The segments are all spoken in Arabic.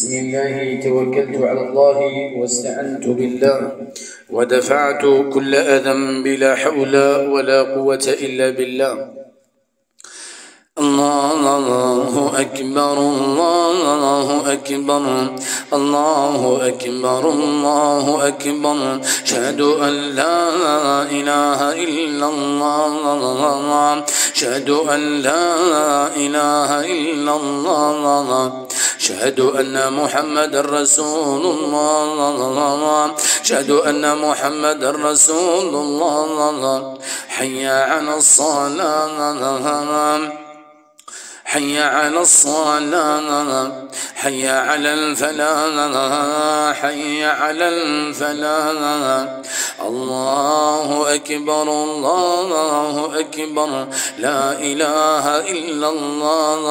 بسم الله توكلت على الله واستعنت بالله ودفعت كل أذى بلا حول ولا قوة إلا بالله. الله أكبر الله أكبر الله أكبر الله أكبر. أشهد أن لا إله إلا الله. أشهد أن لا إله إلا الله. أشهد أن محمد رسول الله. أشهد أن محمد رسول الله. حي على الصلاة. حي على الصلاة. حي على الفلاح. حي على الفلاح. الله أكبر الله أكبر. لا إله إلا الله.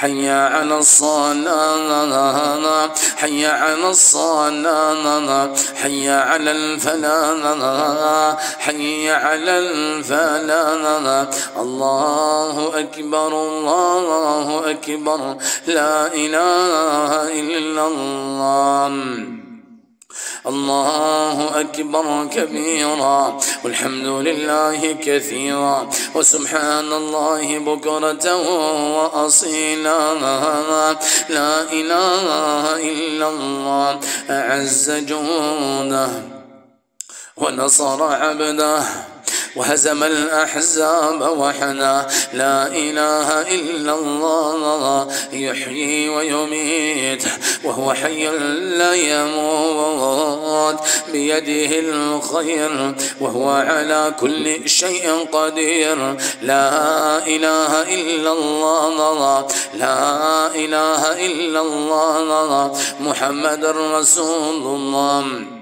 حي على الصلاة حي على الصلاة حي على الفلاح حي على الفلاح الله أكبر الله أكبر لا إله إلا الله. الله أكبر كبيرا والحمد لله كثيرا وسبحان الله بكرة وأصيلا. لا إله إلا الله أعز جوده ونصر عبده. وهزم الأحزاب وحنا لا إله إلا الله يحيي ويميت وهو حي لا يموت بيده الخير وهو على كل شيء قدير. لا إله إلا الله لا إله إلا الله محمد رسول الله.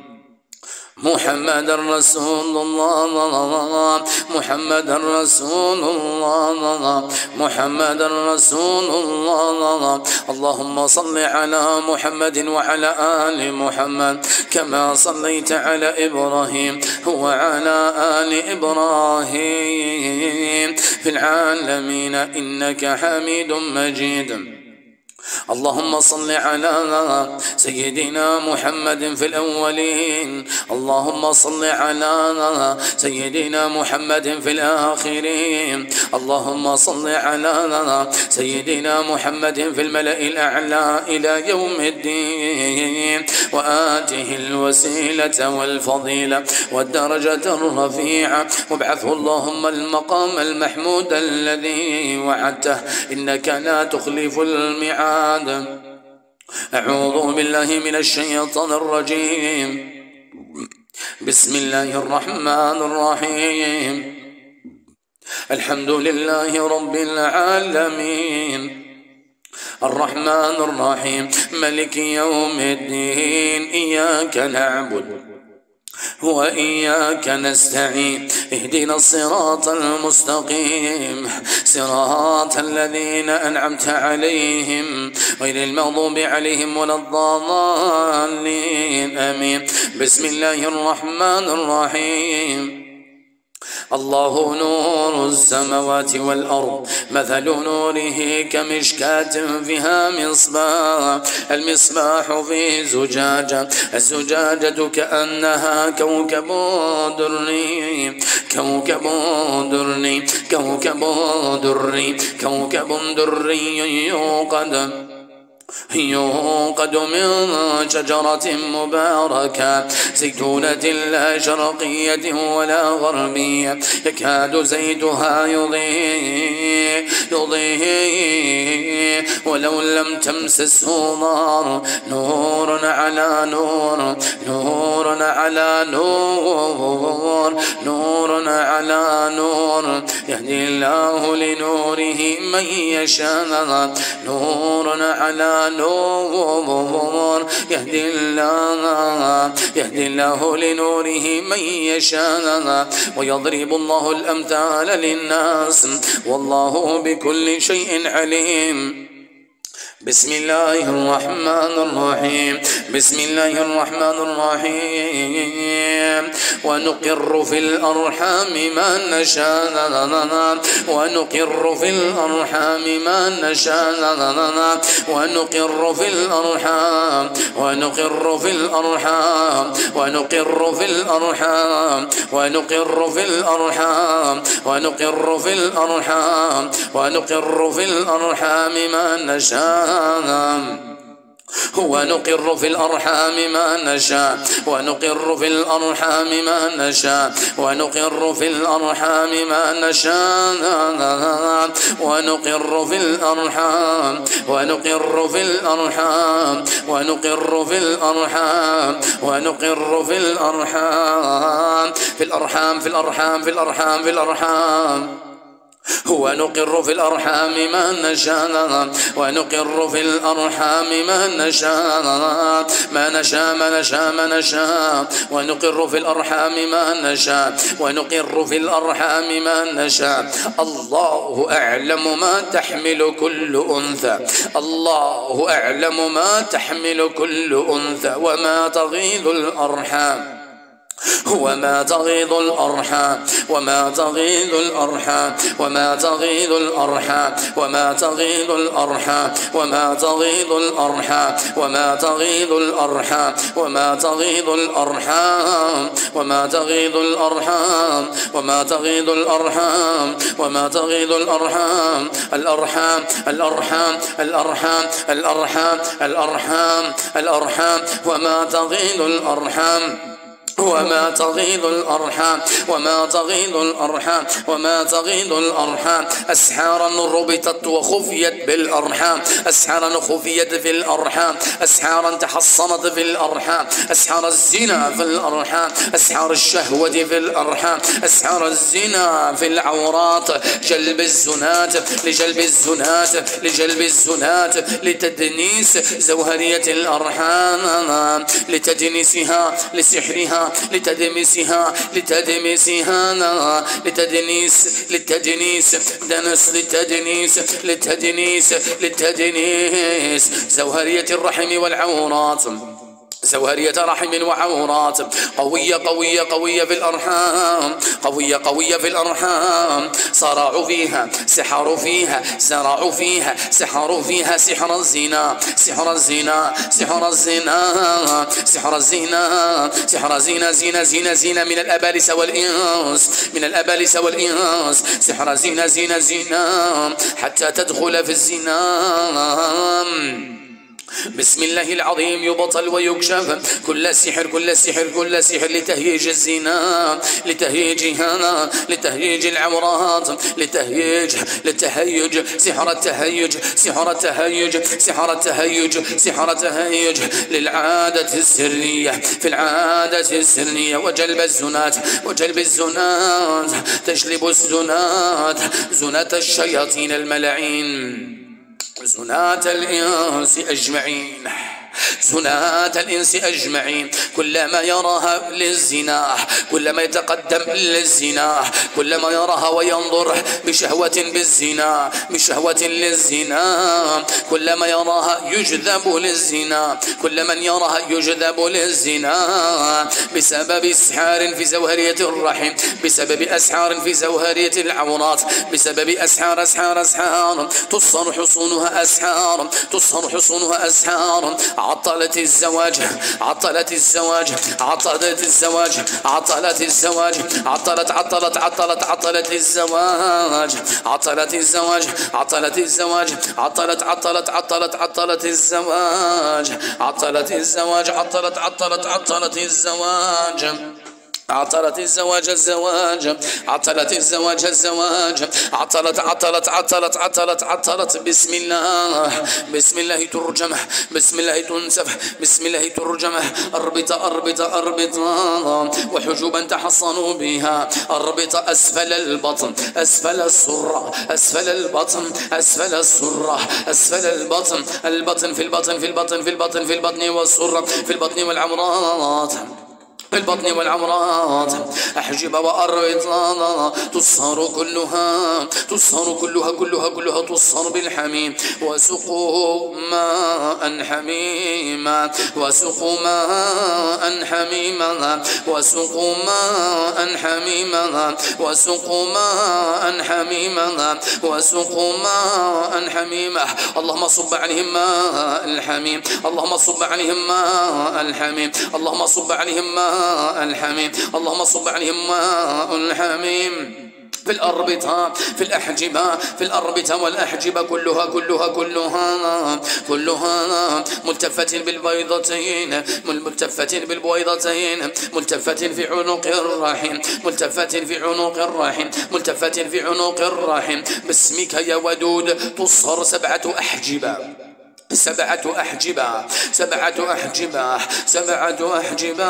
محمد رسول الله محمد رسول الله محمد رسول الله. اللهم صل على محمد وعلى آل محمد كما صليت على إبراهيم وعلى آل إبراهيم. في العالمين إنك حميد مجيد. اللهم صل على سيدنا محمد في الأولين. اللهم صل على سيدنا محمد في الآخرين. اللهم صل على سيدنا محمد في الملأ الأعلى إلى يوم الدين. وآته الوسيلة والفضيلة والدرجة الرفيعة. وابعثه اللهم المقام المحمود الذي وعدته. إنك لا تخلف الميعاد. بعد. أعوذ بالله من الشيطان الرجيم. بسم الله الرحمن الرحيم. الحمد لله رب العالمين. الرحمن الرحيم. ملك يوم الدين. إياك نعبد. وإياك نستعين اهدنا الصراط المستقيم. صراط الذين أنعمت عليهم. غير المغضوب عليهم ولا الضالين. آمين. بسم الله الرحمن الرحيم. الله نور السماوات والأرض مثل نوره كمشكاة فيها مصباح المصباح في زجاجة الزجاجة كأنها كوكب دري كوكب دري كوكب دري كوكب دري يوقد. يوقد من شجرة مباركة زيتونة لا شرقية ولا غربية يكاد زيتها يضيء يضيء. ولو لم تمسسه نار نور على نور نور على نور نور على نور. يهدي الله لنوره من يشاء نور على نور يهدي الله يهدي الله لنوره من يشاء. ويضرب الله الأمثال للناس. والله بكل شيء عليم. بسم الله الرحمن الرحيم. بسم الله الرحمن الرحيم. ونقر في الأرحام ما نشاء. ونقر في الأرحام ما نشاء. ونقر في الأرحام. ونقر في الأرحام. ونقر في الأرحام. ونقر في الأرحام. ونقر في الأرحام. ونقر في الأرحام ما نشاء. ونقر في الأرحام ما نشاء. ونقر في الأرحام ما نشاء. ونقر في الأرحام ما نشاء. ونقر في الأرحام. ونقر في الأرحام. ونقر في الأرحام. ونقر في الأرحام. في الأرحام في الأرحام في الأرحام في الأرحام. ونقر في الأرحام ما نشاء ونقر في الأرحام ما نشاء ما نشاء ما نشاء ما نشاء ونقر في الأرحام ما نشاء ونقر في الأرحام ما نشاء. الله أعلم ما تحمل كل أنثى. الله أعلم ما تحمل كل أنثى. وما تغيض الأرحام. وما تغيض الأرحام وما تغيض الأرحام وما تغيض الأرحام وما تغيض الأرحام وما تغيض الأرحام وما تغيض الأرحام وما تغيض الأرحام وما تغيض الأرحام وما تغيض الأرحام وما تغيض الأرحام الأرحام الأرحام الأرحام الأرحام الأرحام الأرحام وما تغيض الأرحام وما تغيض الأرحام وما تغيض الأرحام وما تغيض الأرحام. أسحارا ربطت وخفيت بالأرحام أسحارا خفيت في الأرحام أسحارا تحصنت في الأرحام. أسحار الزنا في الأرحام أسحار الشهوة في الأرحام. أسحار الزنا في العورات جلب الزنات لجلب الزنات لجلب الزنات لتدنيس زوهرية الأرحام لتدنيسها لسحرها لتدمسها لتدمسها لتدنيس للتدنيس دنس للتدنيس للتدنيس للتدنيس زوهرية الرحم والعورات. زوهرية رحم وعورات. قوية قوية قوية في الأرحام. قوية قوية في الأرحام. صرعوا فيها سحروا فيها زرعوا فيها سحروا فيها سحر الزنا سحر الزنا سحر الزنا سحر الزنا سحر الزنا زنا زنا زنا من الأبالس والإنس من الأبالس والإنس. سحر زنا زنا زنا حتى تدخل في الزنا. بسم الله العظيم يبطل ويكشف. كل سحر كل سحر كل سحر لتهييج الزنا لتهييجها لتهييج العورات لتهييج للتهيج سحر التهيج سحر التهيج سحر التهيج سحر التهيج للعادة السرية في العادة السرية وجلب الزنات وجلب الزنات تجلب الزنات زنات الشياطين الملعين. زنات الإنس أجمعين. زنات الإنس أجمعين. كلما يراها للزنا كلما يتقدم للزنا كلما يراها وينظر بشهوة بالزنا بشهوة للزنا. كلما يراها يجذب للزنا كل من يراها يجذب للزنا. بسبب إسحار في زوهرية الرحم بسبب أسحار في زوهرية العورات بسبب أسحار أسحار أسحار. تصر حصونها أسحار تصر حصونها أسحار. عطلت الزواج عطلت الزواج عطلت الزواج عطلت الزواج عطلت عطلت عطلت عطلت الزواج عطلت الزواج عطلت الزواج عطلت عطلت عطلت عطلت الزواج عطلت الزواج عطلت عطلت عطلت الزواج. عطلت الزواج الزواج عطلت الزواج الزواج عطلت عطلت عطلت عطلت عطلت. بسم الله بسم الله ترجم بسم الله تنسف بسم الله ترجم أربط أربط أربط وحجوبا تحصنوا بها. أربط أسفل البطن أسفل السرة أسفل البطن أسفل السرة أسفل البطن. البطن في البطن في البطن في البطن في البطن والسرة في البطن والعمرات. في البطن والعمرات. أحجب وأربط تصهر كلها تصهر كلها كلها كلها تصهر بالحميم. وسقوا ماء حميما. وسقوا ماء حميما. وسقوا ماء حميما. وسقوا ماء حميما. وسقوا ماء حميما. اللهم صب عليهم ماء الحميم. اللهم صب عليهم ماء الحميم. اللهم صب عليهم ماء الحميم. اللهم صب عليهم ماء الحميم. في الأربطة في الأحجبة في الأربطة والأحجبة كلها كلها كلها كلها. ملتفة بالبيضتين ملتفة بالبيضتين ملتفة في عنق الرحم ملتفة في عنق الرحم ملتفة في عنق الرحم. باسمك يا ودود تصهر سبعة أحجبة. سبعة أحجبة سبعة أحجبة سبعة أحجبة.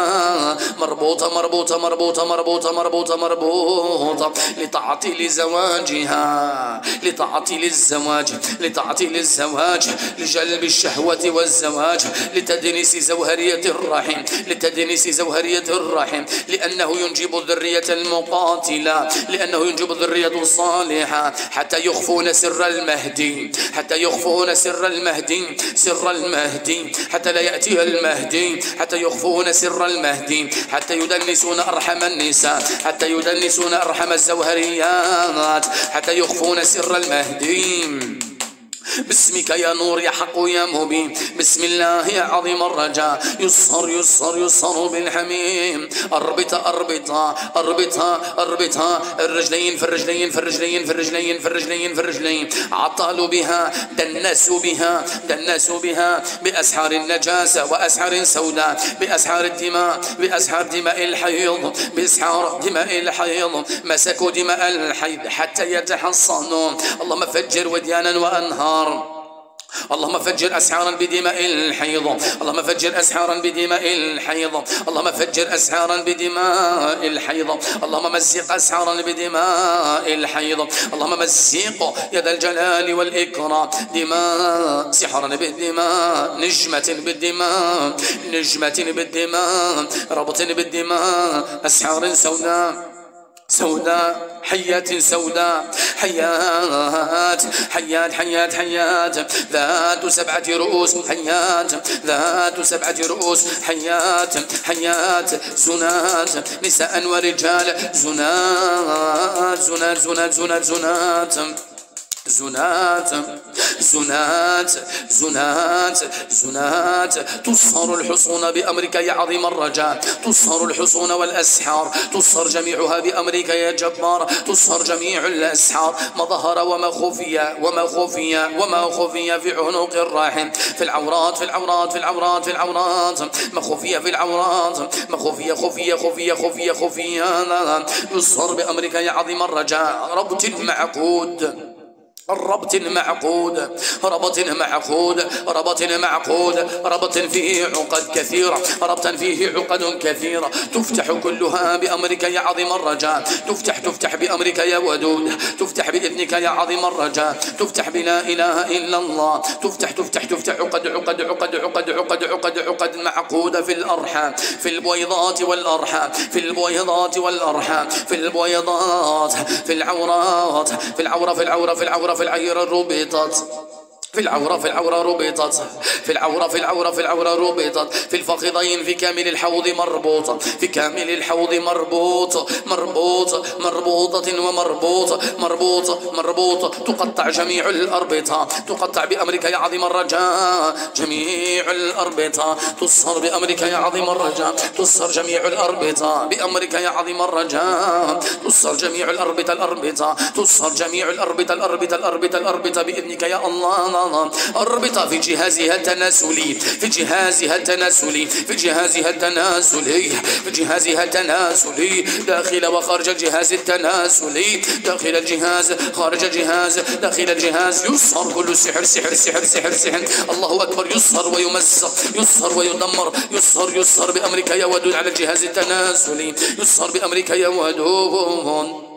مربوطة مربوطة مربوطة مربوطة مربوطة مربوطة. لتعطيل زواجها لتعطيل الزواج لتعطيل الزواج لجلب الشهوة والزواج لتدنيس زوهرية الرحم لتدنيس زوهرية الرحم. لأنه ينجب الذرية المقاتلة لأنه ينجب الذرية الصالحة. حتى يخفون سر المهدي حتى يخفون سر المهدي. سر المهدي حتى لا يأتي المهدي حتى يخفون سر المهدي حتى يدنسون أرحم النساء حتى يدنسون أرحم الزوهريات حتى يخفون سر المهدي. باسمك يا نور يا حق يا مبين. بسم الله يا عظيم الرجاء يسر يسر يسر بالحميم. أربط أربط أربط أربط. الرجلين في الرجلين في الرجلين في الرجلين في الرجلين في الرجلين. عطلوا بها دنسوا بها دنسوا بها بأسحار النجاسة وأسحار سوداء بأسحار الدماء بأسحار دماء الحيض بأسحار دماء الحيض. مسكوا دماء الحيض حتى يتحصنوا. اللهم فجر وديانا وأنهار. النار اللهم فجر أسحارا بدماء الحيض. اللهم فجر أسحارا بدماء الحيض. اللهم فجر أسحارا بدماء الحيض. اللهم مزق أسحارا بدماء الحيض. اللهم مزق يد الجلال والإكرام. دماء سحرا بالدماء نجمة بالدماء نجمة بالدماء ربط بالدماء أسحار سوداء. سوداء حيات سوداء حيات حيات حيات حيات. ذات سبعة رؤوس حيات ذات سبعة رؤوس حيات حيات. زنات نساء ورجال زنات زنات زنات زنات, زنات. زنات زنات زنات زنات تصهر الحصون بأمرك يا عظيم الرجاء. تصهر الحصون والأسحار. تصهر جميعها بأمرك يا جبار. تصهر جميع الأسحار. ما ظهر وما خفي وما خفي وما خفي في عنق الراحم في العورات في العورات في العورات في العورات. ما خفي في العورات. ما خفي خفي خفي خفي خفي. يصهر بأمرك يا عظيم الرجاء. ربط المعقود. ربط معقود ربط معقود ربط معقود ربط فيه عقد كثيرة ربطا فيه عقد كثيرة. تفتح كلها بأمرك يا عظيم الرجاء. تفتح تفتح بأمرك يا ودود. تفتح بإذنك يا عظيم الرجاء. تفتح بلا إله إلا الله. تفتح تفتح تفتح عقد عقد عقد عقد عقد عقد عقد معقودة في الأرحام. في البويضات والأرحام. في البويضات والأرحام. في البويضات في العورات. في العورة في العورة في العورة في العير ربطت في العورة في العورة ربطت. في العورة في العورة في العورة ربطت. في الفخذين في كامل الحوض مربوطة في كامل الحوض مربوط. مربوط مربوطة ومربوط. مربوط مربوط. تقطع جميع الأربطة. تقطع بأمرك يا عظيم الرجاء. جميع الأربطة. تصهر بأمرك يا عظيم الرجاء. تصهر جميع الأربطة. بأمرك يا عظيم الرجاء. تصهر جميع الأربطة الأربطة. تصهر جميع الأربطة الأربطة الأربطة الأربطة بإذنك يا الله. الربطة في جهازها التناسلي في جهازها التناسلي في جهازها التناسلي في جهازها التناسلي. داخل وخارج الجهاز التناسلي داخل الجهاز خارج الجهاز داخل الجهاز. يصهر كل سحر سحر سحر سحر سحر. الله أكبر. يصهر ويمزق يصهر ويدمر يصهر يصهر بأمرك يا ودود على الجهاز التناسلي. يصهر بأمرك يا ودود.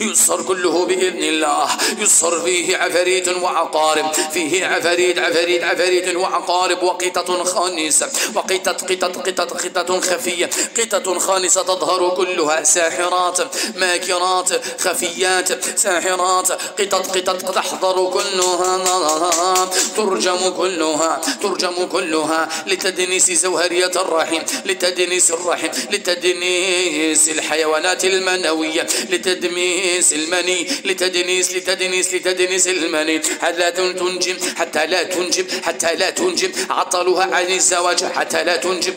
يصر كله بإذن الله. يصر فيه عفاريت وعقارب. فيه عفاريت عفاريت عفاريت وعقارب. وقطة خانسة. وقطة قطة قطة قطة خفية. قطة خانسة تظهر كلها ساحرات ماكرات خفيات ساحرات. قطط قطط تحضر كلها ترجم كلها ترجم كلها لتدنيس زوهرية الرحم لتدنيس الرحم لتدنيس الحيوانات المنوية لتدمير لتدنيس المني لتدنيس لتدنيس لتدنيس المني. حتى تنجب حتى لا تنجب حتى لا تنجب. عطلها عن الزواج حتى لا تنجب.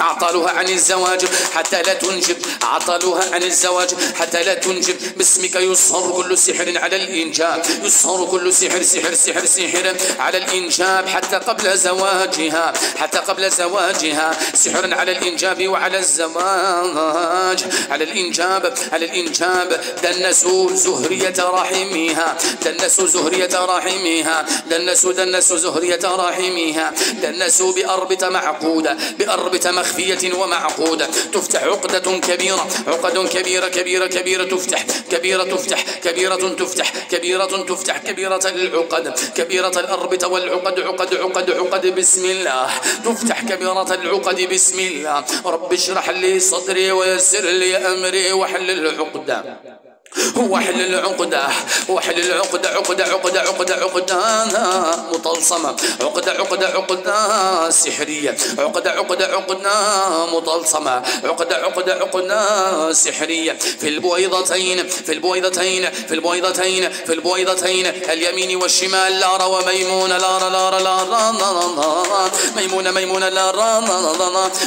عطلها عن الزواج حتى لا تنجب. عطلها عن الزواج حتى لا تنجب. باسمك يصهر كل سحر على الإنجاب. يصهر كل سحر سحر سحر سحر على الإنجاب. حتى قبل زواجها حتى قبل زواجها. سحر على الإنجاب وعلى الزواج. على الإنجاب على الإنجاب. دنسوا زهرية رحمها. دنسوا زهرية رحمها. دنسوا دنسوا زهرية رحمها. دنسوا بأربطة معقودة بأربطة مخ مخفية ومعقودة تفتح عقدة كبيرة عقد كبيرة كبيرة كبيرة تفتح كبيرة تفتح كبيرة تفتح كبيرة تفتح كبيرة العقد كبيرة الأربطة والعقد عقد عقد عقد بسم الله. تفتح كبيرة العقد بسم الله. رب اشرح لي صدري ويسر لي أمري وحل العقدة وحل العقدة وحل العقدة عقدة عقدة عقدة عقدة مطلسمة عقدة عقدة عقدة سحرية. عقدة عقدة عقدة مطلسمة عقدة عقدة عقدة سحرية. في البويضتين في البويضتين في البويضتين في البويضتين. اليمين والشمال لارا وميمونة لارا لارا لارا ميمونة ميمونة لارا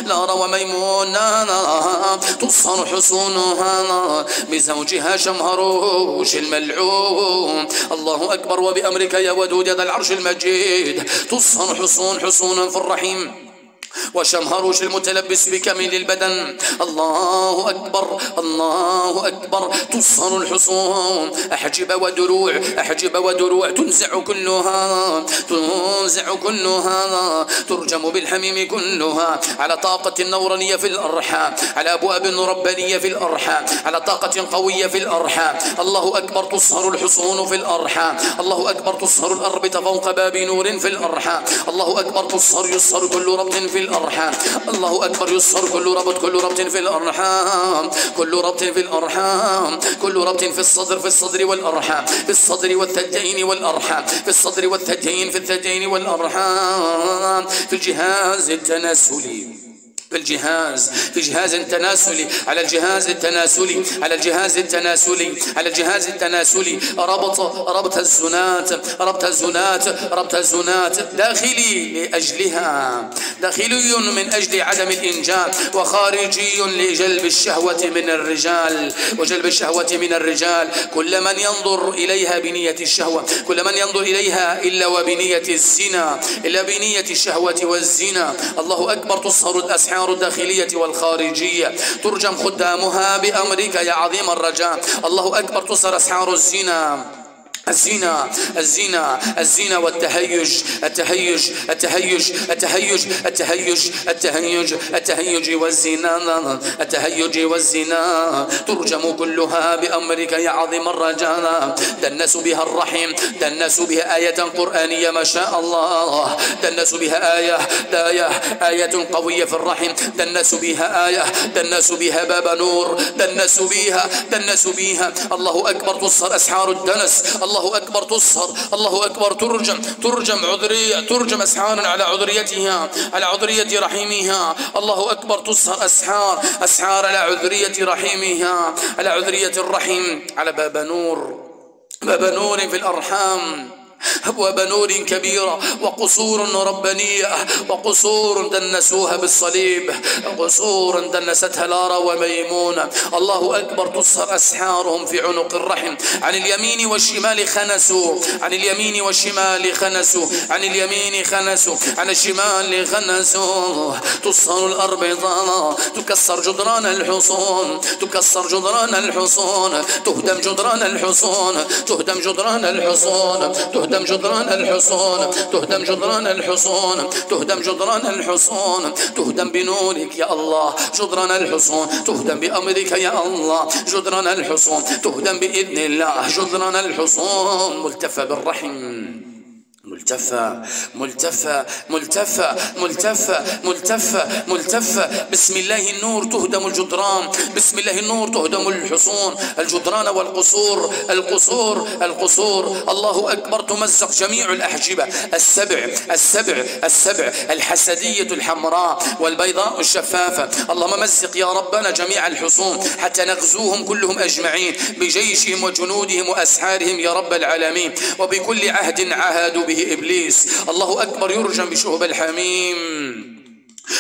لارا وميمونة. تصهر حصونها بزوجها شم مهروش الملعون. الله أكبر وبأمرك يا ودود ذا العرش المجيد. تصهر حصون حصونا في الرحيم. وشمهروش المتلبس بكامل البدن. الله أكبر الله أكبر. تصهر الحصون. أحجب ودروع أحجب ودروع. تنزع كلها تنزع كلها. ترجم بالحميم كلها. على طاقة نورانية في الأرحام على أبواب ربانية في الأرحام على طاقة قوية في الأرحام الله أكبر تصهر الحصون في الأرحام الله أكبر تصهر الأربطة فوق باب نور في الأرحام الله أكبر تصهر يصهر كل ربط في الأرحام. الله أكبر يصهر كل ربط كل ربط في الأرحام. كل ربط في الأرحام. كل ربط في الصدر في الصدر والأرحام. في الصدر والثديين والأرحام. في الصدر والثديين في الثديين والأرحام. في الجهاز التناسلي. في الجهاز في جهاز تناسلي على الجهاز التناسلي على الجهاز التناسلي على الجهاز التناسلي. ربط ربط الزنات ربط الزنات ربط الزنات داخلي لأجلها. داخلي من أجل عدم الإنجاب وخارجي لجلب الشهوة من الرجال وجلب الشهوة من الرجال. كل من ينظر إليها بنية الشهوة كل من ينظر إليها إلا وبنية الزنا إلا بنية الشهوة والزنا. الله أكبر تصهر الأسحار. الأسحار الداخلية والخارجية. ترجم خدامها بأمرك يا عظيم الرجاء. الله أكبر تصر أسحار الزنا. الزنا الزنا الزنا والتهيج التهيج التهيج التهيج التهيج التهيج التهيج والزنا التهيج والزنا. ترجم كلها بأمرك يا عظيم الرجاء. دنس بها الرحم دنس بها آية قرآنية ما شاء الله. دنس بها آية آية آية قوية في الرحم دنس بها آية دنس بها باب نور. دنس بها دنس بها. الله أكبر تصر أسحار الدنس. الله الله أكبر تصهر الله أكبر ترجم ترجم عذرية ترجم أسحارا على عذريتها على عذرية رحيمها. الله أكبر تصهر أسحار أسحار على عذرية رحيمها على عذرية الرحم على باب نور باب نور في الأرحام. أبواب نور كبيرة وقصور ربانية وقصور دنسوها بالصليب قصور دنستها لارا وميمونة. الله أكبر تصهر أسحارهم في عنق الرحم. عن اليمين والشمال خنسوا. عن اليمين والشمال خنسوا. عن اليمين خنسوا. عن الشمال خنسوا. تصهر الأربطة. تكسر جدران الحصون. تكسر جدران الحصون. تهدم جدران الحصون. تهدم جدران الحصون. تهدم جدران الحصون تهدم جدران الحصون تهدم جدران الحصون تهدم بنورك يا الله جدران الحصون تهدم بأمرك يا الله جدران الحصون تهدم بإذن الله جدران الحصون ملتفة بالرحم. ملتفة ملتفة ملتفة ملتفة ملتفة ملتفة. بسم الله النور تهدم الجدران بسم الله النور تهدم الحصون. الجدران والقصور القصور القصور. الله أكبر تمزق جميع الأحجبة. السبع السبع السبع. الحسدية الحمراء والبيضاء الشفافة. اللهم مزق يا ربنا جميع الحصون حتى نغزوهم كلهم أجمعين. بجيشهم وجنودهم وأسحارهم يا رب العالمين. وبكل عهد عاهدوا به إبليس. الله أكبر يرجم بشهب الحميم.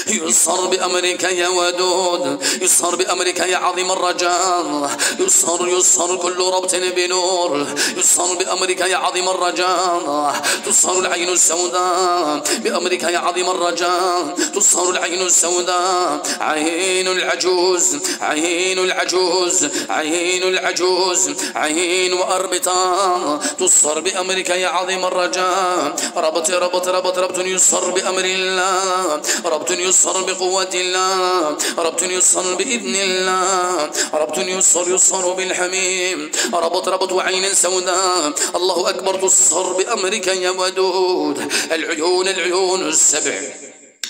يصهر بأمرك يا ودود يصهر بأمرك يا عظيم الرجاء. يصهر يصهر كل ربط بنور. يصهر بأمرك يا عظيم الرجاء. تصهر العين السوداء بأمرك يا عظيم الرجاء. تصهر العين السوداء. عين العجوز عين العجوز عين العجوز عين وأربطة. تصهر بأمرك يا عظيم الرجاء. ربط ربط ربط ربط يصهر بأمر الله. ربط يسر بقوة الله ربط يسر بإذن الله ربط يسر يسر بالحميم. ربط ربط وعين سوداء. الله أكبر تصر بأمرك يا ودود. العيون العيون السبع.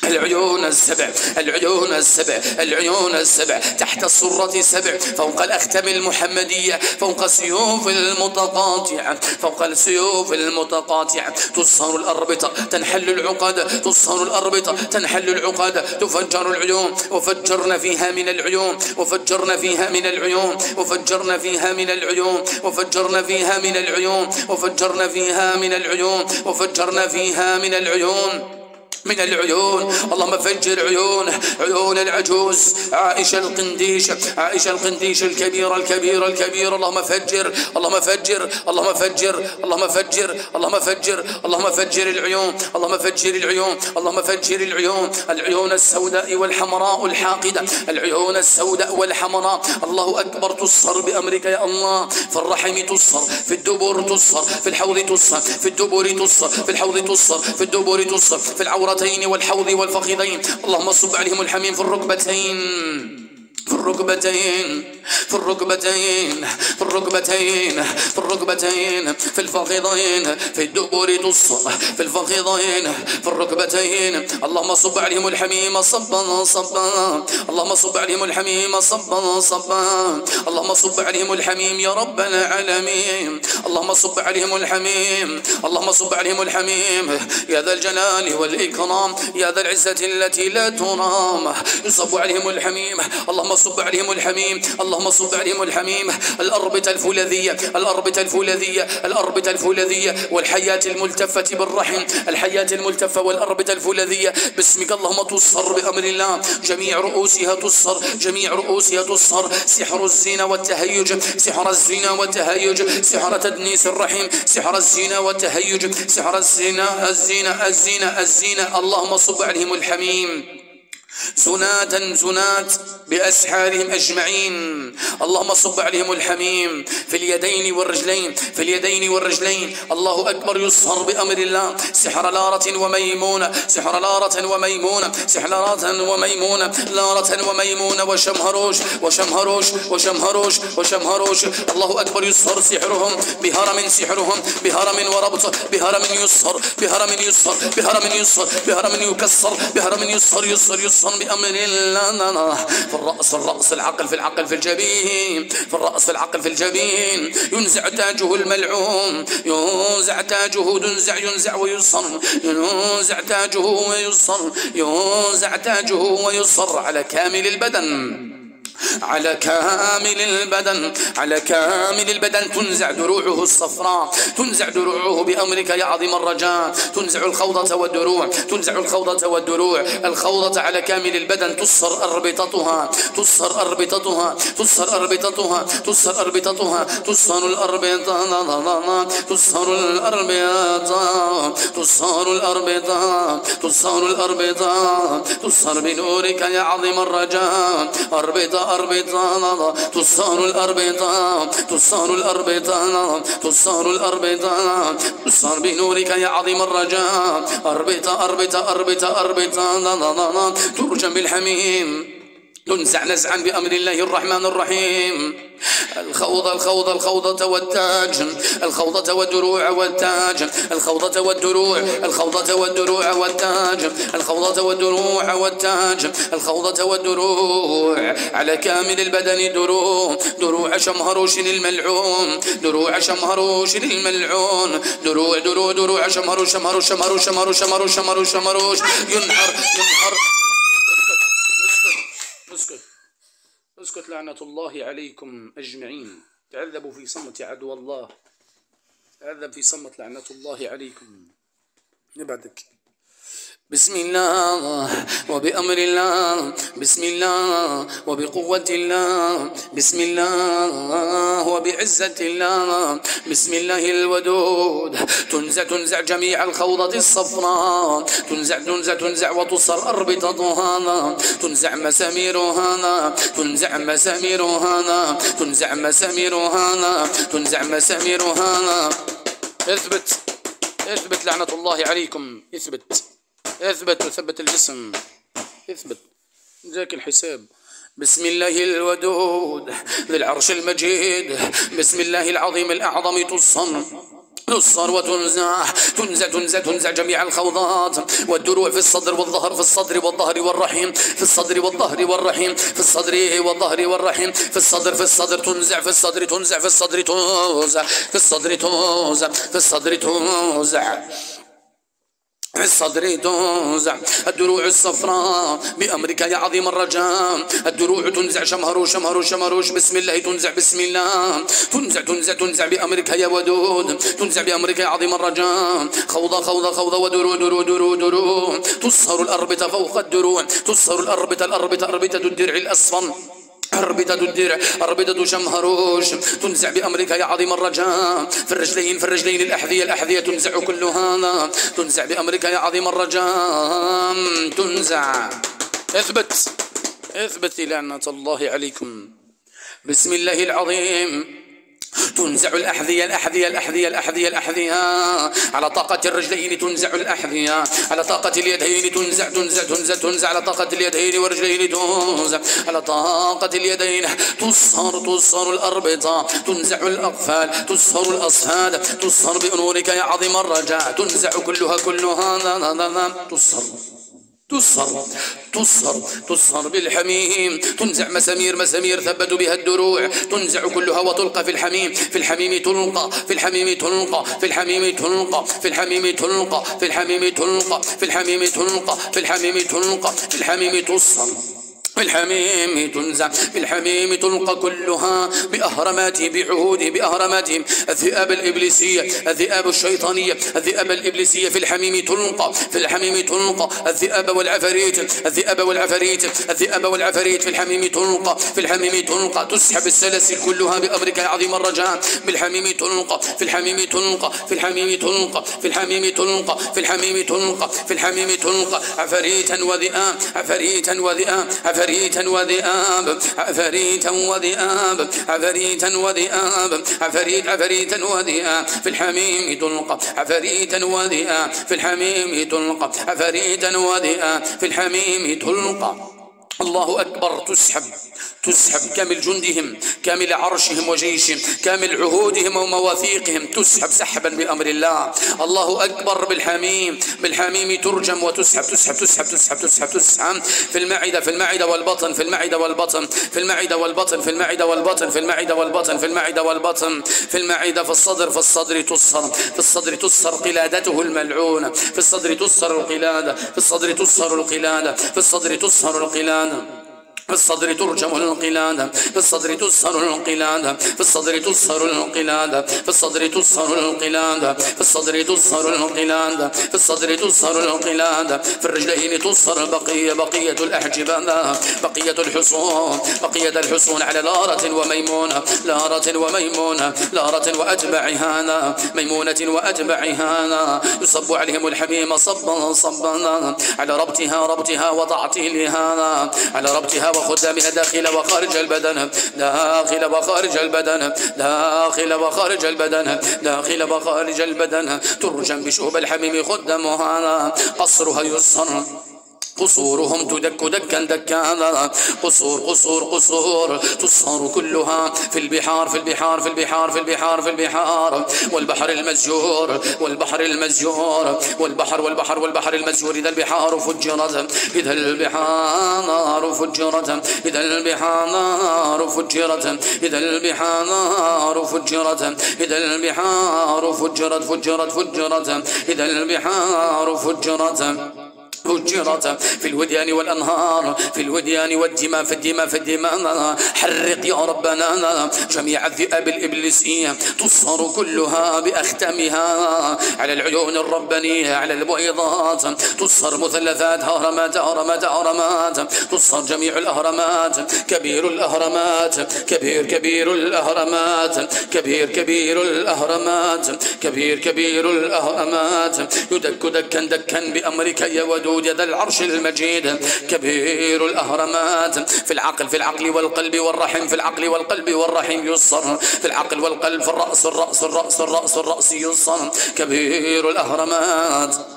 العيون السبع العيون السبع العيون السبع. تحت الصرة سبع فوق الأختم المحمدية فوق السيوف المتقاطعة فوق السيوف المتقاطعة تصهر الأربطة تنحل العقد تصهر الأربطة تنحل العقد. تفجر العيون وفجرنا فيها من العيون وفجرنا فيها من العيون وفجرنا فيها من العيون وفجرنا فيها من العيون وفجرنا فيها من العيون وفجرنا فيها من العيون. من العيون. اللهم فجر عيون عيون العجوز. عائشة القنديش عائشة القنديش الكبيرة الكبيرة الكبيرة. اللهم فجر اللهم فجر اللهم فجر اللهم فجر اللهم فجر اللهم فجر العيون اللهم فجر العيون اللهم فجر العيون. العيون السوداء والحمراء الحاقدة. العيون السوداء والحمراء. الله أكبر تصهر بأمرك يا الله. في الرحم تصهر في الدبور تصهر في الحوض تصهر في الدبور تصهر في الحوض تصهر في الدبور تصهر في العورة الركبتين والحوض والفخذين. اللهم صب عليهم الحميم في الركبتين. في الركبتين في الركبتين في الركبتين في الركبتين في الفخذين في الدبور تص في الفخذين في الركبتين. اللهم صب عليهم الحميم صبا صبا. اللهم صب عليهم الحميم صبا صبا. اللهم صب عليهم الحميم يا رب العالمين. اللهم صب عليهم الحميم اللهم صب عليهم الحميم. يا ذا الجلال والإكرام يا ذا العزة التي لا ترام. يصب عليهم الحميم اللهم صب عليهم الحميم اللهم صب عليهم الحميم. الأربطة الفولاذية الأربطة الفولاذية الأربطة الفولاذية والحياة الملتفة بالرحم الحياة الملتفة والأربطة الفولاذية. باسمك اللهم تصر بأمر الله. جميع رؤوسها تصر جميع رؤوسها تصر سحر الزنا والتهيج سحر الزنا والتهيج. سحر تدنيس الرحم سحر الزنا والتهيج. سحر الزنا الزنا الزنا الزنا. اللهم صب عليهم الحميم. زناة زنات بأسحارهم أجمعين. اللهم صب عليهم الحميم في اليدين والرجلين في اليدين والرجلين. الله أكبر يصهر بأمر الله. سحر لارة وميمونة سحر لارة وميمونة سحر لارة وميمونة لارة وميمونة وشمهروش وشمهروش وشمهروش وشمهروش. الله أكبر يصهر سحرهم. بهرم سحرهم بهرم وربط بهرم يصهر بهرم يصهر بهرم يصهر بهرم يكسر بهرم يصهر يصهر يصهر. بأمر الله في الرأس الرأس العقل في العقل في الجبين. في الرأس العقل في الجبين. ينزع تاجه الملعون. ينزع تاجه ينزع ينزع ويصر. ينزع تاجه ويصر. ينزع تاجه ويصر على كامل البدن. على كامل البدن على كامل البدن تنزع دروعه الصفراء تنزع دروعه بأمرك يا عظيم الرجاء تنزع الخوضة والدروع تنزع الخوضة والدروع الخوضة على كامل البدن تصر أربطتها تصر أربطتها تصر أربطتها تصر أربطتها تصر الأربطة تصر الأربطة تصر الأربطة تصر الأربطة تصر بنورك يا عظيم الرجاء أربطة. أربطة تصر الأربطة تصر الأربطة تصر الأربطة تصر بنورك يا عظيم الرجاء. أربطة أربطة أربطة أربطة ترجم بالحميم. تنزع نزعا بأمر الله الرحمن الرحيم. الخوض الخوض الخوضة والتاج الخوضة والدروع والتاج الخوضة والدروع الخوضة والدروع والتاج الخوضة والدروع والتاج الخوضة والدروع على كامل البدن دروع. دروع شمهروش الملعون دروع شمهروش الملعون دروع دروع دروع شمهروش شمهروش شمهروش شمهروش شمهروش شمهروش ينحر ينحر اسكت لعنة الله عليكم أجمعين. تعذبوا في صمت عدو الله. تعذب في صمت لعنة الله عليكم. نبعدك. بسم الله وبأمر الله. بسم الله وبقوة الله. بسم الله وبعزة الله. بسم الله الودود. تنزع تنزع جميع الخوضة الصفراء تنزع تنزع تنزع وتصر أربطتها تنزع مساميرها تنزع مساميرها تنزع مساميرها تنزع مساميرها اثبت. اثبت لعنة الله عليكم. اثبت. اثبت وثبت الجسم اثبت. ذاك الحساب. بسم الله الودود ذي العرش المجيد. بسم الله العظيم الأعظم تصن. تصر وتنزع. تنزع تنزع تنزع جميع الخوضات. والدروع في الصدر والظهر في الصدر والظهر والرحيم في الصدر والظهر والرحيم في الصدر والظهر والرحيم في الصدر في الصدر تنزع في الصدر تنزع في الصدر تنزع. في الصدر تنزع في الصدر تنزع. الصدر تنزع. الدروع الصفراء بأمرك يا عظيم الرجاء. الدروع تنزع شمهروش شمهروش شمهروش بسم الله تنزع بسم الله. تنزع تنزع تنزع بأمرك يا ودود. تنزع بأمرك يا عظيم الرجاء. خوضة خوضة خوضة ودرو درو درو درو تصهر الأربطة فوق الدروع. تصهر الأربطة الأربطة أربطة الدرع الأصفر. أربدة الدرع أربدة شمهروش تنزع بأمرك يا عظيم الرجاء. في الرجلين في الرجلين الأحذية الأحذية تنزع كلها تنزع بأمرك يا عظيم الرجاء. تنزع. اثبت. اثبت لعنة الله عليكم. بسم الله العظيم. تنزع الأحذية الأحذية الأحذية الأحذية الأحذية. على طاقة الرجلين تنزع الأحذية. على طاقة اليدين تنزع تنزع تنزع تنزع. على طاقة اليدين والرجلين تنزع. على طاقة اليدين تصهر تصهر الأربطة. تنزع الأقفال تصهر الأصفاد. تصهر بأنورك يا عظيم الرجاء. تنزع كلها كلها. تصهر تصهر تصهر تصهر بالحميم. تنزع مسامير مسامير ثبت بها الدروع. تنزع كلها وتلقى في الحميم. في الحميم تلقى في الحميم تلقى في الحميم تلقى في الحميم تلقى في الحميم تلقى في الحميم تلقى في الحميم تلقى في الحميم تصهر في الحميم تنزع في الحميم تلقى كلها بأهرماته بعهوده بأهرماتهم الذئاب الإبليسية الذئاب الشيطانية الذئاب الإبليسية في الحميم تلقى في الحميم تلقى الذئاب والعفاريت الذئاب والعفاريت الذئاب والعفاريت في الحميم تلقى في الحميم تلقى تسحب السلاسل كلها بأمرك يا عظيم الرجاء بالحميم تلقى في الحميم تلقى في الحميم تلقى في الحميم تلقى في الحميم تلقى في الحميم تلقى عفاريتا وذئاب عفاريتا وذئاب عفريتا وذئاب عفريتا وذئاب عفريتا وذئاب عفريت عفريتا وذئاب. في الحميم تلقى. عفريتا وذئاب. في الحميم تلقى. عفريتا وذئاب. في الحميم تلقى. الله أكبر تسحب تسحب كامل جندهم كامل عرشهم وجيشهم كامل عهودهم ومواثيقهم تسحب سحبا بأمر الله. الله أكبر بالحميم بالحميم ترجم وتسحب تسحب تسحب تسحب تسحب تسحب. في المعدة في المعدة والبطن في المعدة والبطن في المعدة والبطن في المعدة والبطن في المعدة والبطن في المعدة والبطن. في المعدة في الصدر في الصدر تصر في الصدر تصر قلادته الملعونة في الصدر تصر القلادة في الصدر تصر القلادة في الصدر تصر القلادة. canım في الصدر ترجم القلادة في الصدر تسهر القلادة في الصدر تسهر القلادة في الصدر تسهر القلادة في الصدر تسهر القلادة في الصدر تسهر القلادة في الرجلين تسهر بقية بقية الأحجبة بقية الحصون بقية الحصون على لارة وميمونة لارة وميمونة لارة وأتبعها ميمونة وأتبعها يصب عليهم الحميم صبا صبا على ربطها ربطها وتعطيلها على ربطها وخدامها داخل وخارج البدن. داخل وخارج البدن. داخل وخارج البدن. داخل وخارج البدن. ترجم بشوب الحميم خدامها. قصرها يسر. قصورهم تدك دكا دكا. قصور قصور قصور تصهر كلها في البحار في البحار في البحار في البحار في البحار. والبحر المسجور والبحر المسجور والبحر والبحر والبحر المسجور إذا البحار فجرت إذا البحار فجرت إذا البحار فجرت إذا البحار فجرت إذا البحار فجرت فجرت فجرت إذا البحار فجرت. فجرت في الوديان والأنهار في الوديان والدماء في الدماء في الدماء. حرق يا ربنا جميع الذئاب الإبليسية تصهر كلها بأختمها على العيون الربانية على البيضات. تصهر مثلثات هرمات هرمات هرمات. تصهر جميع الأهرامات كبير الأهرامات كبير كبير الأهرامات. كبير كبير الأهرامات كبير كبير الأهرامات. يدك دكا دكا بأمرك يا ودود. ذا العرش المجيد. كبير الأهرامات. في العقل في العقل والقلب والرحم في العقل والقلب والرحم يصر في العقل والقلب في الرأس الرأس الرأس الرأس الرأس يصر كبير الأهرامات.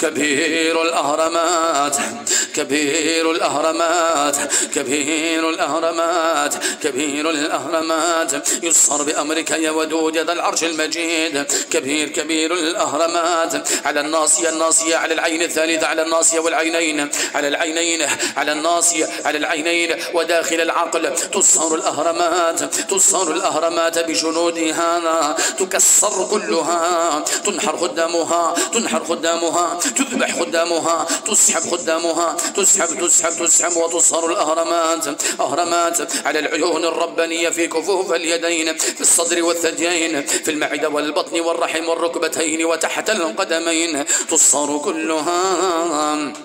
كبير الأهرامات كبير الأهرامات كبير الأهرامات كبير الأهرامات. يصهر بأمرك يا ودود ذا العرش المجيد. كبير كبير الأهرامات. على الناصية الناصية على العين الثالثة على الناصية والعينين. على العينين على الناصية على العينين. وداخل العقل تصهر الأهرامات تصهر الأهرامات بجنودها. تكسر كلها تنحر خدامها تنحر خدامها. تذبح خدامها تسحب خدامها تسحب تسحب تسحب وتصهر الأهرامات. أهرامات على العيون الربانية في كفوف اليدين في الصدر والثديين في المعدة والبطن والرحم والركبتين وتحت القدمين تصهر كلها.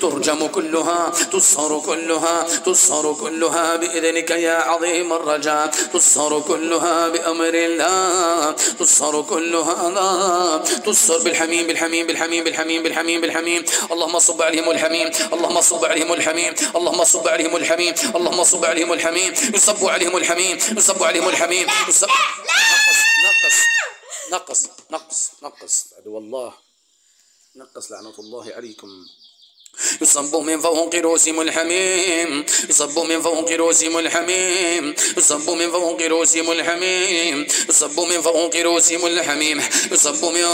ترجم كلها تصهر كلها تصهر كلها بإذنك يا عظيم الرجاء تصهر كلها بأمر الله تصهر كلها تصهر بالحميم بالحميم بالحميم بالحميم بالحميم بالحميم. اللهم صب عليهم الحميم اللهم صب عليهم الحميم اللهم صب عليهم الحميم اللهم صب عليهم الحميم. يصب عليهم الحميم يصب عليهم الحميم يصب. نقص نقص نقص نقص. عدو الله. نقص لعنة الله عليكم. يصب من فوق رؤوسهم الحميم يصب من فوق رؤوسهم الحميم يصب من فوق رؤوسهم الحميم يصب من فوق رؤوسهم الحميم يصب من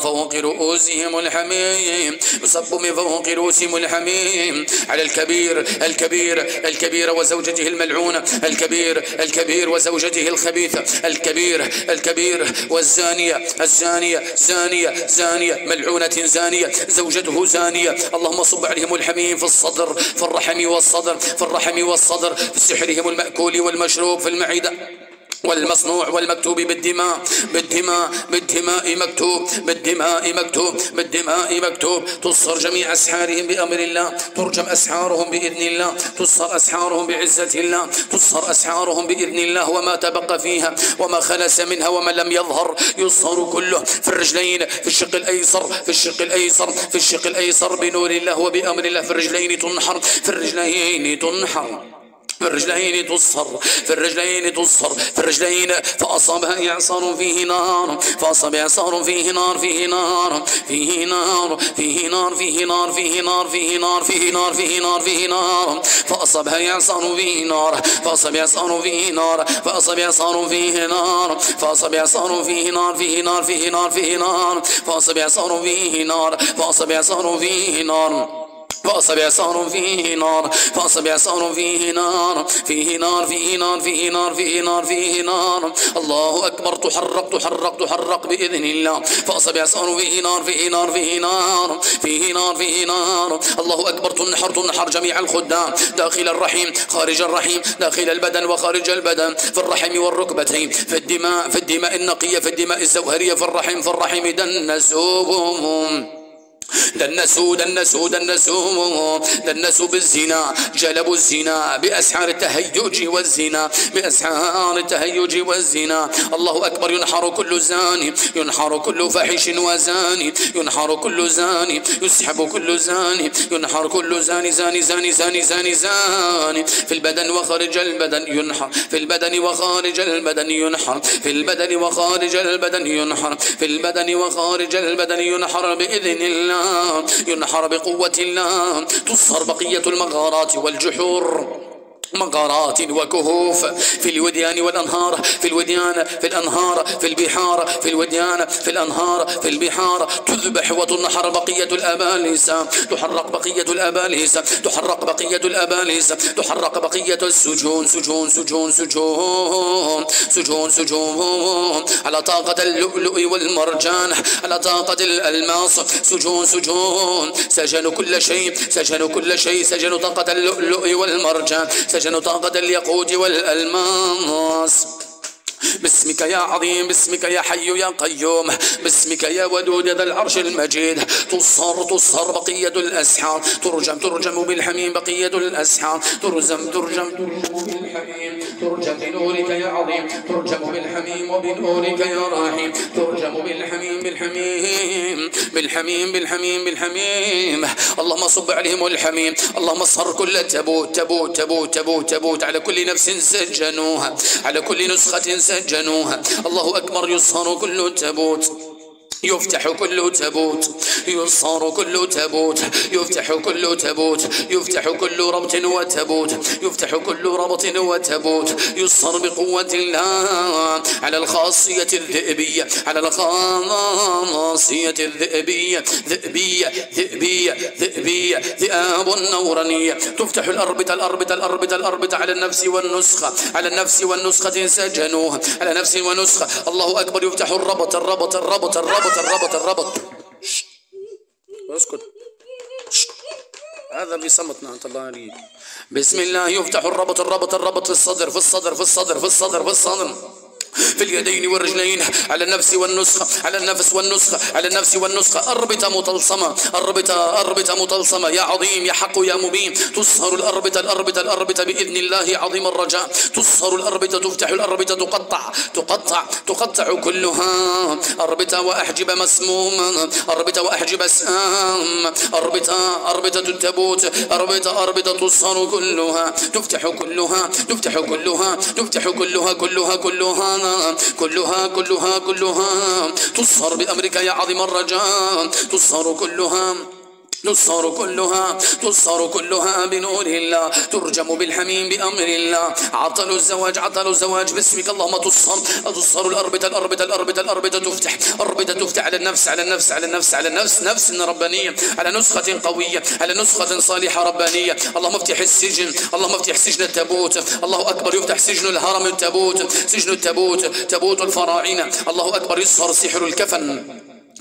فوق رؤوسهم الحميم يصب من فوق رؤوسهم الحميم على الكبير الكبير الكبير وزوجته الملعونة. الكبير الكبير وزوجته الخبيثة. الكبير الكبير والزانية. الزانية زانية زانية. ملعونة زانية. زوجته زانية. اللهم صب عليهم الحميم في الصدر في الرحم والصدر في الرحم والصدر في سحرهم المأكول والمشروب في المعدة. والمصنوع والمكتوب بالدماء بالدماء بالدماء مكتوب بالدماء مكتوب بالدماء مكتوب. تصر جميع أسحارهم بأمر الله ترجم أسحارهم بإذن الله تصر أسحارهم بعزة الله تصر أسحارهم بإذن الله. وما تبقى فيها وما خلس منها وما لم يظهر يصهر كله في الرجلين في الشق الأيسر في الشق الأيسر في الشق الأيسر بنور الله وبأمر الله. في الرجلين تنحر في الرجلين تنحر. في الرجلين تصهر في الرجلين تصهر في الرجلين فأصابها إعصار فيه نار فأصاب إعصار فيه نار فيه نار فيه نار فيه نار فيه نار فيه نار فيه نار فيه نار فيه نار فيه نار فأصابها إعصار فيه نار فأصاب إعصار فيه نار فأصاب إعصار فيه نار فأصاب إعصار فيه نار فيه نار فيه نار فيه نار فأصاب إعصار فيه نار فأصاب إعصار فيه نار فأصبع صار فيه نار فأصبع صار فيه نار فيه نار فيه نار فيه نار فيه نار فيه نار الله أكبر تحرق تحرق تحرق بإذن الله فأصبع صار فيه نار فيه نار فيه نار فيه نار فيه نار الله أكبر تنحر تنحر جميع الخدام داخل الرحيم خارج الرحيم داخل البدن وخارج البدن في الرحم والركبتين في الدماء في الدماء النقية في الدماء الزوهرية في الرحم في الرحم دنسوهم دنسوا دنسوا دنسوا دنسوا بالزنا جلبوا الزنا بأسحار التهيج والزنا بأسحار التهيج والزنا. الله أكبر ينحر كل زاني ينحر كل فاحش وزاني ينحر كل زاني يسحب كل زاني ينحر كل زاني زاني زاني زاني زاني زاني. في البدن وخارج البدن ينحر في البدن وخارج البدن ينحر في البدن وخارج البدن ينحر في البدن وخارج البدن ينحر بإذن الله. ينحر بقوة الله. تصهر بقية المغارات والجحور. مغارات وكهوف في الوديان والأنهار في الوديان في الأنهار في البحار في الوديان في الأنهار في البحار. تذبح وتنحر بقية الأباليس. تحرق بقية الأباليس. تحرق بقية الأباليس. تحرق بقية السجون. سجون سجون سجون. سجون سجون. على طاقة اللؤلؤ والمرجان. على طاقة الألماس. سجون سجون. سجنوا كل شيء. سجنوا كل شيء. سجنوا طاقة اللؤلؤ والمرجان. سجن طاقة اليقود والألماس. باسمك يا عظيم باسمك يا حي يا قيوم باسمك يا ودود ذا العرش المجيد. تصهر تصهر بقية الأسحار. ترجم ترجم بالحميم بقية الأسحار. ترجم ترجم ترجم بالحميم. ترجم بنورك يا عظيم ترجم بالحميم وبنورك يا رحيم ترجم بالحميم بالحميم بالحميم بالحميم بالحميم. اللهم صب عليهم الحميم اللهم صهر كل تبوت تبوت تبوت تبوت تبوت. على كل نفس سجنوها على كل نسخة سجنوها. الله أكبر يصهر كل تبوت. يفتح كل تابوت يصار كل تابوت يفتح كل تابوت يفتح كل ربط وتابوت يفتح كل ربط وتابوت يصار بقوة الله على الخاصية الذئبية على الخاصية الذئبية ذئبية ذئبية ذئبية ذئاب نورانية. تفتح الأربطة الأربطة الأربطة الأربطة على النفس والنسخة على النفس والنسخة سجنوها على نفس ونسخة الله أكبر يفتح الربط الربط الربط الربط. الربط الربط الربط. اسكت. هذا بصمت نعمة الله عليك. بسم الله يفتح الربط الربط الربط في الصدر في الصدر في الصدر في الصدر في الصدر. اليدين والرجلين على النفس والنسخة على النفس والنسخة على النفس والنسخة. أربطة مطلسمة أربطة أربطة مطلسمة يا عظيم يا حق يا مبين. تصهر الأربطة الأربطة الأربطة بإذن الله عظيم الرجاء. تصهر الأربطة تفتح الأربطة تقطع تقطع تقطع كلها. أربطة وأحجب مسموم أربطة وأحجب سام. أربطة أربطة التبوت أربطة أربطة تصهر كلها. تفتح كلها تفتح كلها تفتح كلها كلها كلها. كلها كلها كلها. تصهر بأمرك يا عظيم الرجاء. تصهر كلها. تصهر كلها تصهر كلها بنور الله ترجم بالحميم بأمر الله. عطل الزواج عطل الزواج باسمك اللهم تصهر تصهر الأربطة الأربطة الأربطة الأربطة تفتح. أربطة تفتح على النفس على النفس على النفس على النفس نفس ربانية. على نسخة قوية على نسخة صالحة ربانية. اللهم افتح السجن اللهم افتح سجن التابوت. الله أكبر يفتح سجن الهرم التابوت. سجن التابوت تابوت الفراعنة. الله أكبر يصهر سحر الكفن.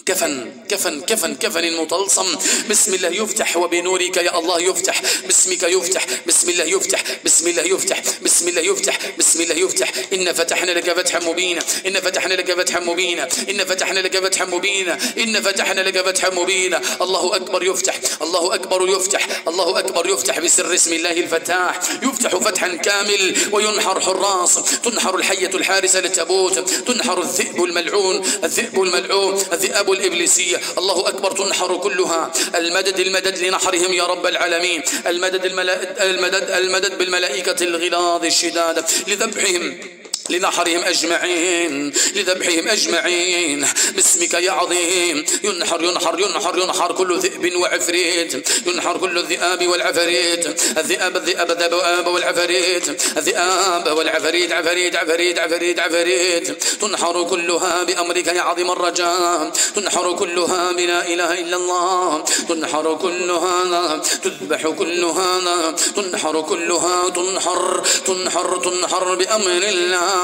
كفن كفن كفن كفن مطلسم بسم الله يفتح وبنورك يا الله يفتح. باسمك يفتح بسم الله يفتح بسم الله يفتح بسم الله يفتح بسم الله يفتح. إن فتحنا لك فتحا مبينا إن فتحنا لك فتحا مبينا إن فتحنا لك فتحا مبينا إن فتحنا لك فتحا مبينا. الله أكبر يفتح الله أكبر يفتح الله أكبر يفتح. بسر اسم الله الفتاح. يفتح فتحا كامل وينحر حراس. تنحر الحية الحارسة للتابوت تنحر الذئب الملعون الذئب الملعون الذئاب الإبليسية الله أكبر تنحر كلها. المدد المدد لنحرهم يا رب العالمين. المدد المدد المدد, بالملائكة الغلاظ الشداد لذبحهم. لنحرهم أجمعين لذبحهم أجمعين. باسمك يا عظيم ينحر ينحر ينحر ينحر كل ذئب وعفريت. ينحر كل الذئاب والعفريت. الذئاب الذئاب الذئاب والعفريت. الذئاب والعفريت عفريت عفريت عفريت عفريت. تنحر كلها بأمرك يا عظيم الرجاء. تنحر كلها بلا إله إلا الله. تنحر كلها تذبح كلها تنحر كلها تنحر تنحر تنحر بأمر الله.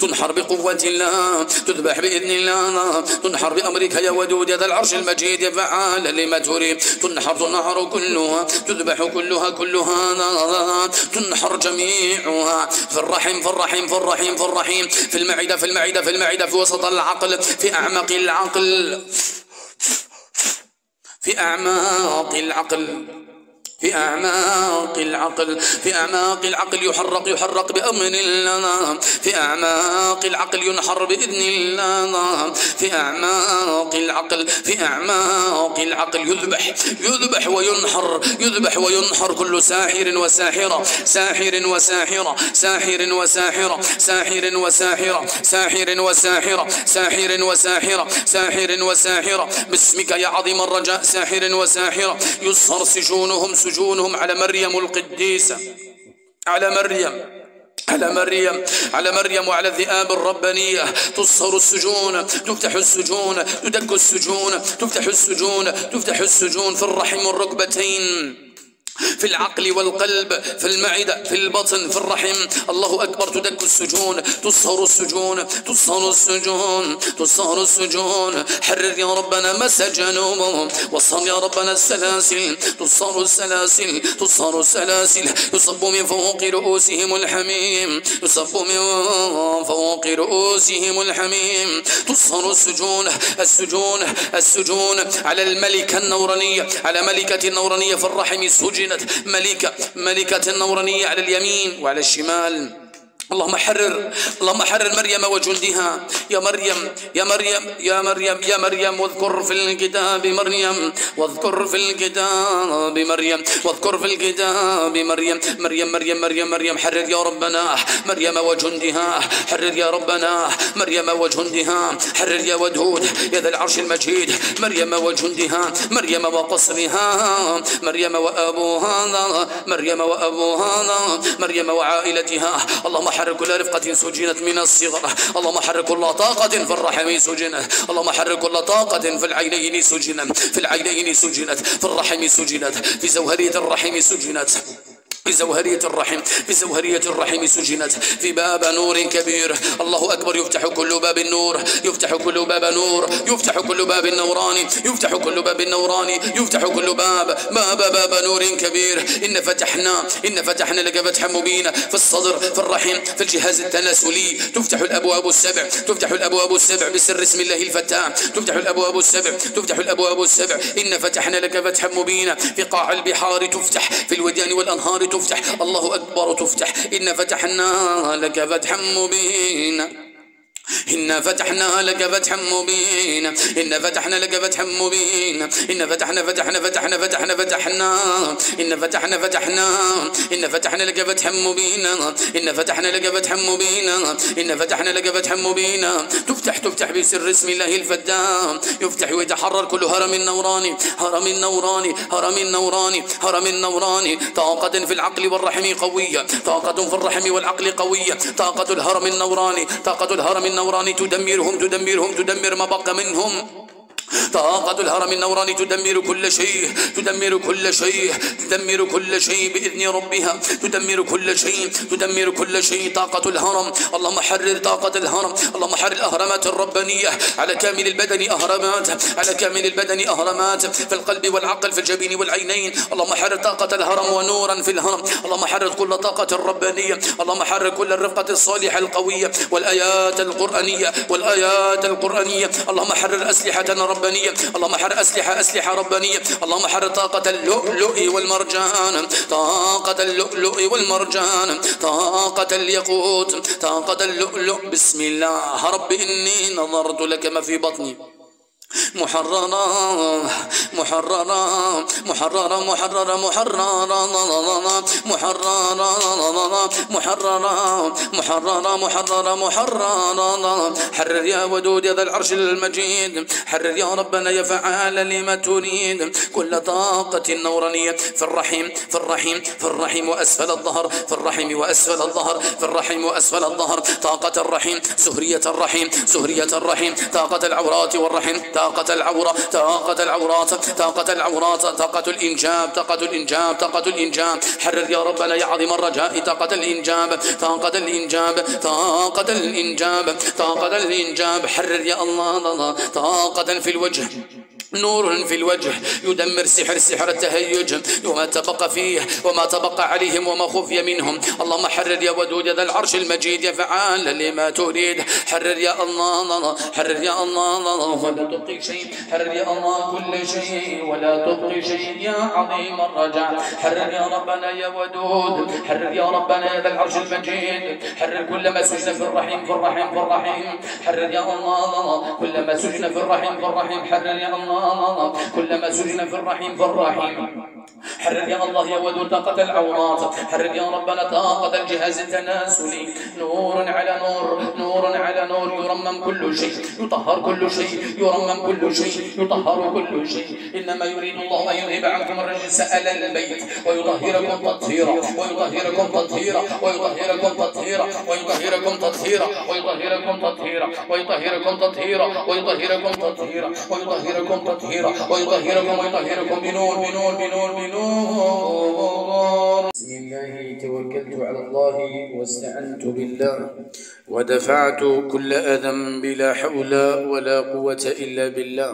تنحر بقوة الله تذبح بإذن الله. تنحر بأمرك يا ودود ذا العرش المجيد فعال لما تريد تنحر تنحر كلها تذبح كلها كلها. تنحر جميعها. في الرحم في الرحم في الرحم في الرحم. في المعدة في المعدة في المعدة في وسط العقل في أعماق العقل. في أعماق العقل. في أعماق العقل في أعماق العقل يحرق يحرق بأمر الله. في أعماق العقل ينحر بإذن الله. في أعماق العقل في أعماق العقل يذبح يذبح وينحر يذبح وينحر كل ساحر وساحرة. ساحر وساحرة ساحر وساحرة ساحر وساحرة ساحر وساحرة ساحر وساحرة ساحر وساحرة. باسمك يا عظيم الرجاء ساحر وساحرة. يصهر سجونهم سجونهم على مريم القديسة. على مريم. على مريم. على مريم وعلى الذئاب الربانية. تصهر السجون. تفتح السجون. تدك السجون. تفتح السجون. تفتح السجون. في الرحم والركبتين في العقل والقلب في المعدة في البطن في الرحم. الله أكبر تدك السجون تصهر السجون تصهر السجون تصهر السجون. حرر يا ربنا مسجنهم وصل يا ربنا السلاسل تصهر السلاسل تصهر السلاسل. يصب من فوق رؤوسهم الحميم يصب من فوق رؤوسهم الحميم. تصهر السجون السجون السجون. على الملكة النورانية على ملكة النورانية في الرحم سجن. ملكة ملكة النورانية على اليمين وعلى الشمال. اللهم حرر اللهم حرر مريم وجندها. يا مريم يا مريم يا مريم يا مريم واذكر في الكتاب مريم واذكر في الكتاب مريم واذكر في الكتاب مريم. مريم مريم مريم مريم حرر يا ربنا. مريم وجندها حرر يا ربنا. مريم وجندها حرر يا ودود يا ذا العرش المجيد. مريم وجندها مريم وقصرها مريم وأبوها مريم وأبوها مريم وعائلتها. اللهم حرك كل رفقة سجنت من الصغر. اللهم حرك كل طاقة في الرحم سجنت اللهم حرك كل طاقة في العينين سجنت في العينين سجنت. في الرحم سجنت. في زوهرية الرحم سجنت. بزوهرية الرحم بزوهرية الرحم سجنت في باب نور كبير. الله أكبر يفتح كل باب النور يفتح كل باب نور يفتح كل باب النوراني يفتح كل باب النوراني يفتح كل باب باب باب نور كبير. إن فتحنا إن فتحنا لك فتحا مبينا. في الصدر في الرحم في الجهاز التناسلي. تفتح الأبواب السبع تفتح الأبواب السبع بسر اسم الله الفتاح. تفتح الأبواب السبع تفتح الأبواب السبع. إن فتحنا لك فتحا مبينا. في قاع البحار تفتح في الوديان والأنهار تفتح تفتح. الله أكبر تفتح. إن فتحنا لك فتحا مبينا. إنا فتحنا لك فتحا مبينا. إن فتحنا لك فتحا مبينا. إن فتحنا فتحنا فتحنا فتحنا فتحنا. إن فتحنا فتحنا. إن فتحنا لك فتحا مبينا. إن فتحنا لك فتحا مبينا. إن فتحنا لك فتحا مبينا. تفتح تفتح بسر اسم الله الفتاح يفتح ويتحرر كل هرم نوراني هرم نوراني هرم نوراني هرم نوراني طاقة في العقل والرحم قوية. طاقة في الرحم والعقل قوية. طاقة الهرم النوراني. طاقة الهرم النوراني تدمرهم تدمرهم تدمر ما بقى منهم. طاقة الهرم النوراني تدمر كل شيء تدمر كل شيء تدمر كل شيء بإذن ربها تدمر كل شيء تدمر كل شيء. طاقة الهرم اللهم حرر طاقة الهرم اللهم حرر الأهرامات الربانية. على كامل البدن أهرامات على كامل البدن أهرامات. في القلب والعقل في الجبين والعينين. اللهم حرر طاقة الهرم ونورا في الهرم. اللهم حرر كل طاقة الربانية اللهم حرر كل الرفقة الصالحة القوية والآيات القرآنية والآيات القرآنية. اللهم حرر أسلحة ربانية. اللهم حر أسلحة أسلحة ربانية. اللهم حر طاقة اللؤلؤ والمرجان. طاقة اللؤلؤ والمرجان. طاقة اليقوت طاقة اللؤلؤ. بسم الله. رب إني نظرت لك ما في بطني. محررا محررا محررا محررا محررا محررا محررا محررا محررا محررا. حرر يا ودود يا ذا العرش المجيد. حرر يا ربنا يا فعال لما تريد. كل طاقة نورانية في الرحيم في الرحيم في الرحيم وأسفل الظهر في الرحيم وأسفل الظهر في الرحيم وأسفل الظهر. طاقة الرحيم سهرية الرحيم سهرية الرحيم. طاقة العورات والرحم طاقة العورة طاقة العورات طاقة العورات طاقة الإنجاب طاقة الإنجاب طاقة الإنجاب. حرر يا ربنا يا عظيم الرجاء طاقة الإنجاب طاقة الإنجاب طاقة الإنجاب طاقة الإنجاب. حرر يا الله طاقة في الوجه. نور في الوجه يدمر سحر سحر التهيج وما تبقى فيه وما تبقى عليهم وما خفي منهم. اللهم حرر يا ودود ذا العرش المجيد يا فعال لما تريد. حرر يا الله حرر يا الله ولا تبقي شيء. حرر يا الله كل شيء ولا تبقي شيء يا عظيم الرجاء. حرر يا ربنا يا ودود حرر يا ربنا يا ذا العرش المجيد. حرر كل ما سجن في الرحيم في الرحيم في الرحيم. حرر يا الله كل ما سجن في الرحيم في الرحيم. حرر يا الله. كلما سجن في الرحيم في الرحيم. حرر يا الله يا ودود طاقة العورات. حرر يا ربنا طاقة الجهاز التناسلي. نور على نور نور على نور. يرمم كل شيء يطهر كل شيء يرمم كل شيء يطهر كل شيء. إنما يريد الله أن يذهب عنكم الرجس أهل البيت. ويطهركم تطهيرا ويطهركم تطهيرا ويطهركم تطهيرا ويطهركم تطهيرا ويطهركم تطهيرا ويطهركم تطهيرا ويطهركم تطهيرا ويطهركم تطهيرا ويطهركم ويطهركم بنور بنور بنور بنور بسم الله توكلت على الله واستعنت بالله ودفعت كل أذى بلا حول ولا قوة إلا بالله